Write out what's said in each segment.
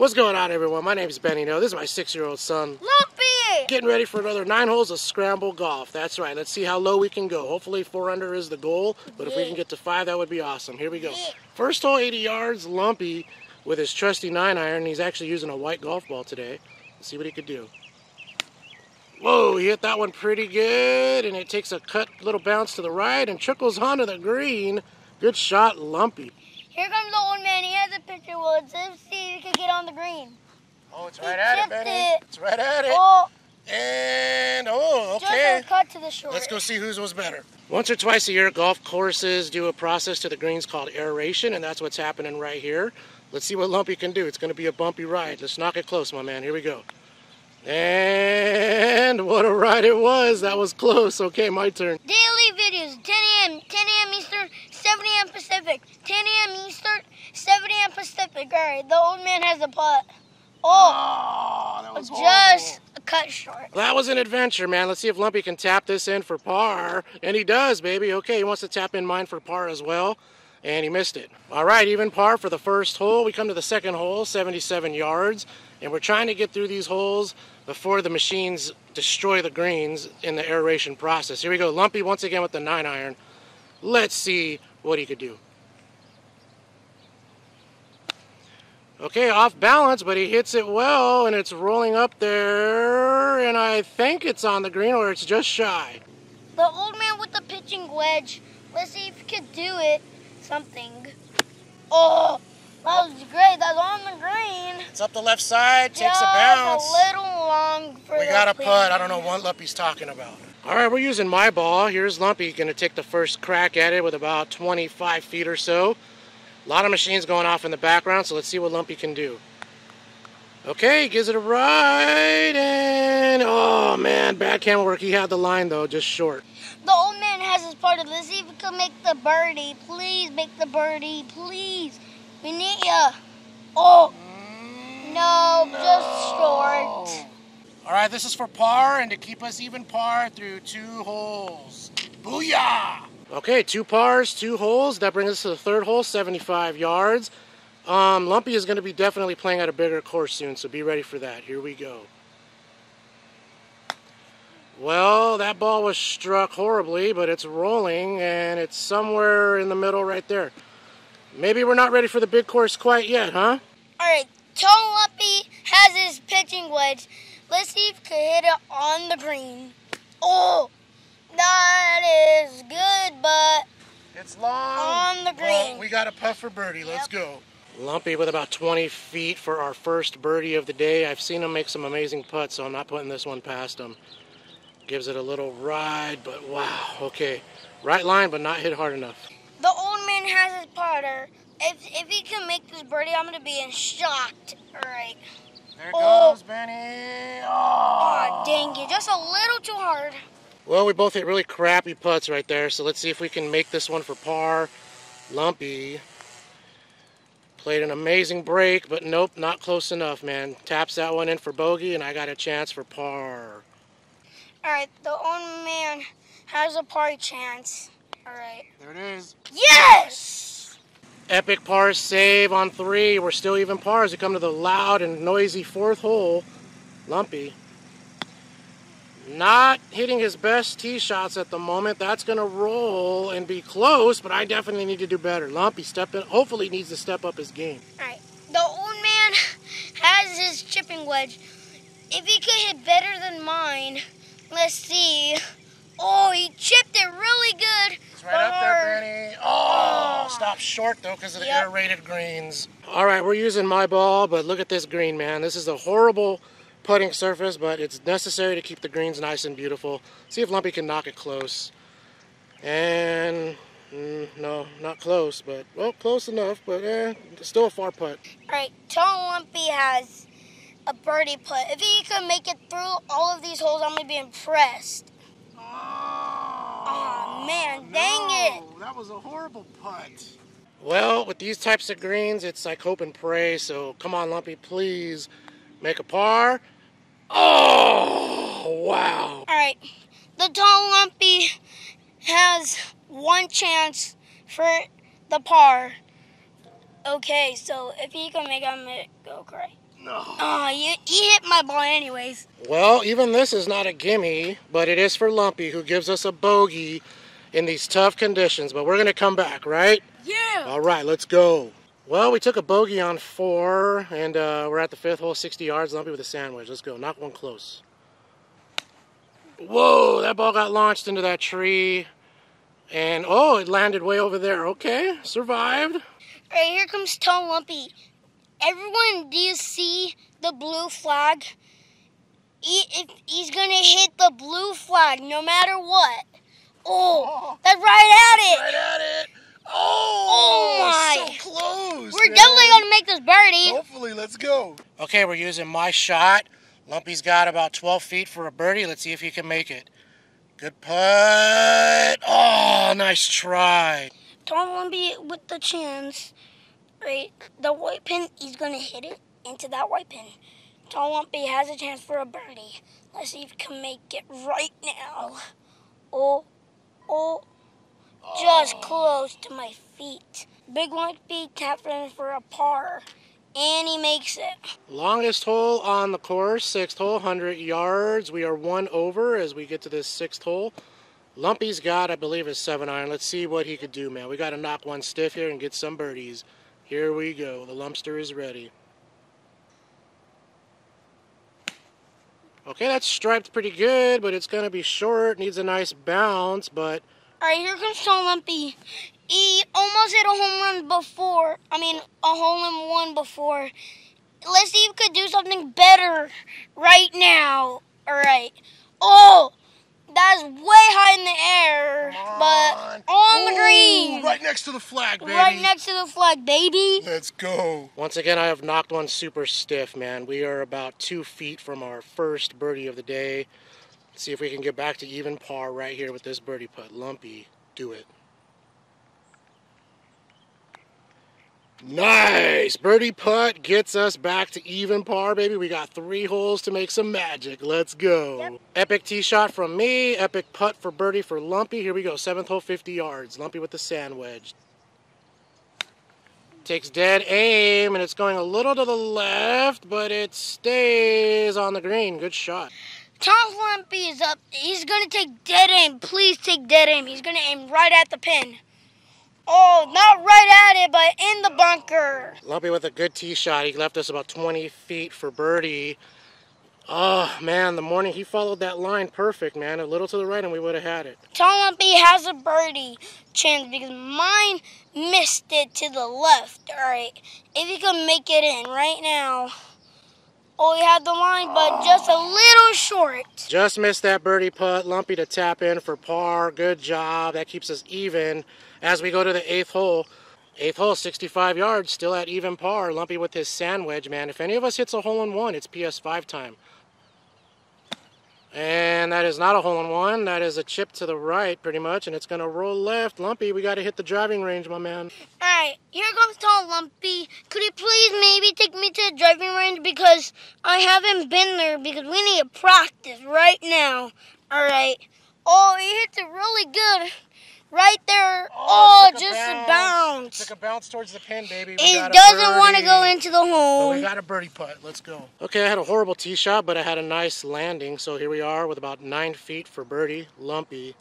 What's going on, everyone? My name is Benny No. This is my six-year-old son. Lumpy! Getting ready for another nine holes of scramble golf. That's right. Let's see how low we can go. Hopefully four under is the goal, but if we can get to five, that would be awesome. Here we go. First hole, 80 yards, Lumpy with his trusty nine iron. He's actually using a white golf ball today. Let's see what he could do. Whoa, he hit that one pretty good, and it takes a cut little bounce to the right and trickles onto the green. Good shot, Lumpy. Here comes the old man. He has a picture. Well, let's see if he can get on the green. Oh, it's He right at it, Benny. it. It's right at it. Oh, And, oh, okay. just a cut to the short. Let's go see whose was better. Once or twice a year, golf courses do a process to the greens called aeration, and that's what's happening right here. Let's see what Lumpy can do. It's going to be a bumpy ride. Let's knock it close, my man. Here we go. And what a ride it was. That was close. Okay, my turn. Daily videos, 10 a.m., 10 a.m. Eastern, 7 a.m. Pacific, 10 a.m. Eastern, 7 a.m. Pacific. All right, the old man has a putt. Oh, Oh, that was just a cut short. That was an adventure, man. Let's see if Lumpy can tap this in for par. And he does, baby. Okay, he wants to tap in mine for par as well. And he missed it. All right, even par for the first hole. We come to the second hole, 77 yards. And we're trying to get through these holes before the machines destroy the greens in the aeration process. Here we go. Lumpy once again with the 9 iron. Let's see what he could do. Okay, off balance, but he hits it well, and it's rolling up there, and I think it's on the green, or it's just shy. The old man with the pitching wedge. Let's see if he could do it. Something. Oh, that was great. That's on the green. It's up the left side, takes Just a bounce. a little long for We got a putt. I don't know what Lumpy's talking about. All right, we're using my ball. Here's Lumpy going to take the first crack at it with about 25 feet or so. A lot of machines going off in the background, so let's see what Lumpy can do. Okay, gives it a ride, and oh man, bad camera work. He had the line though, just short. The old man has his part of Let's see if we can make the birdie. Please make the birdie. Please. We need ya. Oh, no, just short. All right, this is for par and to keep us even par through two holes. Booyah! Okay, two pars, two holes. That brings us to the third hole, 75 yards. Um, Lumpy is going to be definitely playing at a bigger course soon, so be ready for that. Here we go. Well, that ball was struck horribly, but it's rolling and it's somewhere in the middle right there. Maybe we're not ready for the big course quite yet, huh? All right, Tom Lumpy has his pitching wedge. Let's see if he can hit it on the green. Oh, that is good, but It's long. On the green. Well, we got a putt for birdie. Let's go. Lumpy with about 20 feet for our first birdie of the day. I've seen him make some amazing putts, so I'm not putting this one past him. Gives it a little ride, but wow. Okay. Right line, but not hit hard enough. the old man has his putter. If, if he can make this birdie, I'm going to be in shocked. All right. There Oh. goes Benny. Oh, dang it. Just a little too hard. Well, we both hit really crappy putts right there, so let's see if we can make this one for par. Lumpy played an amazing break, but nope, not close enough, man. Taps that one in for bogey, and I got a chance for par. All right, the old man has a par chance. All right. There it is. Yes! Epic par save on three. We're still even par as we come to the loud and noisy fourth hole. Lumpy. Not hitting his best tee shots at the moment. That's going to roll and be close, but I definitely need to do better. Lumpy step in, hopefully needs to step up his game. All right. The old man has his chipping wedge. If he could hit better than mine, let's see. Oh, he chipped it really good. It's right up there. Benny. Oh, stop short though because of the Yep. aerated greens. All right, we're using my ball, but look at this green, man. This is a horrible putting surface, but it's necessary to keep the greens nice and beautiful. See if Lumpy can knock it close. And mm, no, not close, but well, close enough, but eh, still a far putt. All right, Tom Lumpy has a birdie putt. If he can make it through all of these holes, I'm gonna be impressed. Oh man, dang it! That was a horrible putt. Well, with these types of greens, it's like hope and pray. So come on, Lumpy, please make a par. Oh, wow. All right, the Tom Lumpy has one chance for the par. Okay, so if he can make it, I'm gonna go cry. No. Oh, you, you hit my ball anyways. Well, even this is not a gimme, but it is for Lumpy, who gives us a bogey in these tough conditions. But we're going to come back, right? Yeah. All right, let's go. Well, we took a bogey on four, and uh, we're at the fifth hole, 60 yards. Lumpy with a sand wedge. Let's go. Knock one close. Whoa, that ball got launched into that tree. And, oh, it landed way over there. Okay, survived. All right, here comes Tall Lumpy. Everyone, do you see the blue flag? He, if, he's going to hit the blue flag no matter what. Oh, oh. that's right at it. Right at it. Oh, Oh, my. so close. We're man. definitely going to make this birdie. Hopefully, let's go. Okay, we're using my shot. Lumpy's got about 12 feet for a birdie. Let's see if he can make it. Good putt. Oh, nice try. Tall Lumpy with the chance. Right, the white pin, he's going to hit it into that white pin. Tall Lumpy has a chance for a birdie. Let's see if he can make it right now. Oh, oh, just oh. close to my feet. Big Lumpy tapped in for a par, and he makes it. Longest hole on the course, sixth hole, 100 yards. We are one over as we get to this sixth hole. Lumpy's got, I believe, a seven iron. Let's see what he could do, man. We got to knock one stiff here and get some birdies. Here we go. The Lumpster is ready. Okay, that's striped pretty good, but it's going to be short. Needs a nice bounce, but All right, here comes Tall Lumpy. He almost hit a home run before. I mean, a hole in one before. Let's see if he could do something better right now. All right. Oh, that's way high in the air, but on the green, Right next to the flag, baby. right next to the flag, baby. Let's go. Once again, I have knocked one super stiff, man. We are about two feet from our first birdie of the day. Let's see if we can get back to even par right here with this birdie putt. Lumpy, do it. Nice! Birdie putt gets us back to even par, baby. We got three holes to make some magic. Let's go. Yep. Epic tee shot from me. Epic putt for birdie for Lumpy. Here we go. Seventh hole, 50 yards. Lumpy with the sand wedge. Takes dead aim, and it's going a little to the left, but it stays on the green. Good shot. Tom Lumpy is up. He's gonna take dead aim. Please take dead aim. He's gonna aim right at the pin. Oh, not right at it, but in the bunker. Lumpy with a good tee shot. He left us about 20 feet for birdie. Oh, man, the morning he followed that line perfect, man. A little to the right, and we would have had it. Tall Lumpy has a birdie chance because mine missed it to the left. All right, if he can make it in right now. Oh, he had the line, but just a little short. Just missed that birdie putt. Lumpy to tap in for par. Good job. That keeps us even as we go to the eighth hole. Eighth hole, 65 yards, still at even par. Lumpy with his sand wedge, man. If any of us hits a hole in one, it's PS5 time. And that is not a hole in one. That is a chip to the right, pretty much, and it's going to roll left. Lumpy, we got to hit the driving range, my man. All right, here comes Tall Lumpy. Could you please maybe take me to the driving range because I haven't been there because we need to practice right now. All right. Oh, he hits it really good. Right there. Oh, oh took just a bounce. bounce. Took a bounce towards the pin, baby. We He got doesn't want to go into the But we got a birdie putt. Let's go. Okay, I had a horrible tee shot, but I had a nice landing. So here we are with about nine feet for birdie. Lumpy.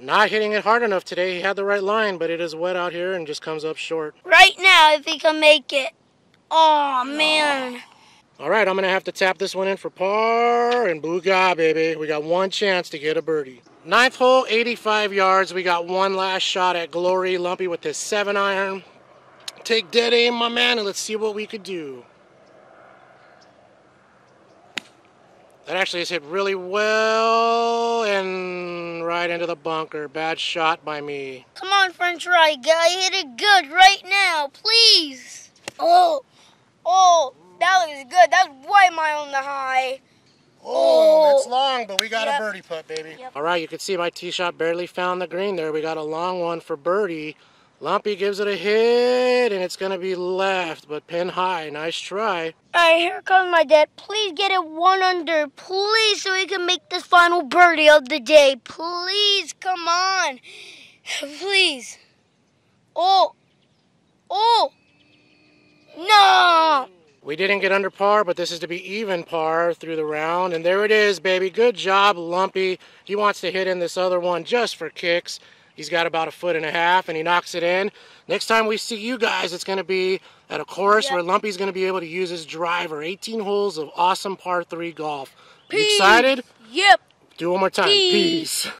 Not hitting it hard enough today. He had the right line, but it is wet out here and just comes up short. Right now, if he can make it. Oh, man. All right, I'm going to have to tap this one in for par. And booga, baby. We got one chance to get a birdie. Ninth hole, 85 yards. We got one last shot at glory. Lumpy with his seven iron. Take dead aim, my man, and let's see what we could do. That actually is hit really well and right into the bunker. Bad shot by me. Come on, French Fry guy. Hit it good right now, please. Oh, oh, that looks good. That's way mile on the high. Oh, it's oh. long, but we got Yep. a birdie putt, baby. Yep. All right, you can see my tee shot barely found the green there. We got a long one for birdie. Lumpy gives it a hit, and it's going to be left, but pin high. Nice try. All right, here comes my dad. Please get it one under, please, so we can make this final birdie of the day. Please, come on. Please. Oh, oh, no. We didn't get under par, but this is to be even par through the round. And there it is, baby. Good job, Lumpy. He wants to hit in this other one just for kicks. He's got about a foot and a half, and he knocks it in. Next time we see you guys, it's going to be at a course Yep. where Lumpy's going to be able to use his driver. 18 holes of awesome par 3 golf. You excited? Yep. Do one more time. Peace. Peace.